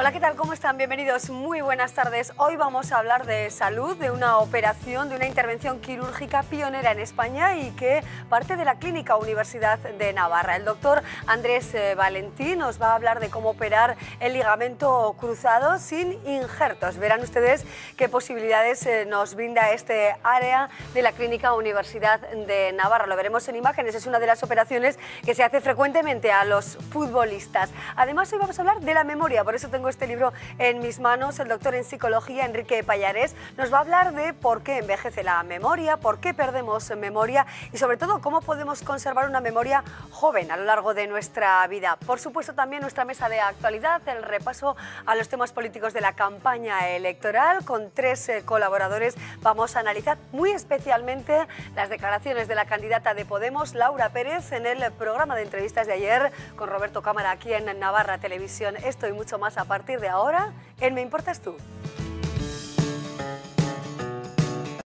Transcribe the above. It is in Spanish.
Hola, ¿qué tal? ¿Cómo están? Bienvenidos. Muy buenas tardes. Hoy vamos a hablar de salud, de una operación, de una intervención quirúrgica pionera en España y que parte de la Clínica Universidad de Navarra. El doctor Andrés eh, Valentín nos va a hablar de cómo operar el ligamento cruzado sin injertos. Verán ustedes qué posibilidades eh, nos brinda este área de la Clínica Universidad de Navarra. Lo veremos en imágenes. Es una de las operaciones que se hace frecuentemente a los futbolistas. Además, hoy vamos a hablar de la memoria. Por eso tengo este libro en mis manos. El doctor en psicología, Enrique Payarés, nos va a hablar de por qué envejece la memoria, por qué perdemos memoria y sobre todo cómo podemos conservar una memoria joven a lo largo de nuestra vida. Por supuesto también nuestra mesa de actualidad, el repaso a los temas políticos de la campaña electoral. Con tres eh, colaboradores vamos a analizar muy especialmente las declaraciones de la candidata de Podemos, Laura Pérez, en el programa de entrevistas de ayer con Roberto Cámara aquí en Navarra Televisión. Esto y mucho más aparte partir de ahora en Me Importas Tú.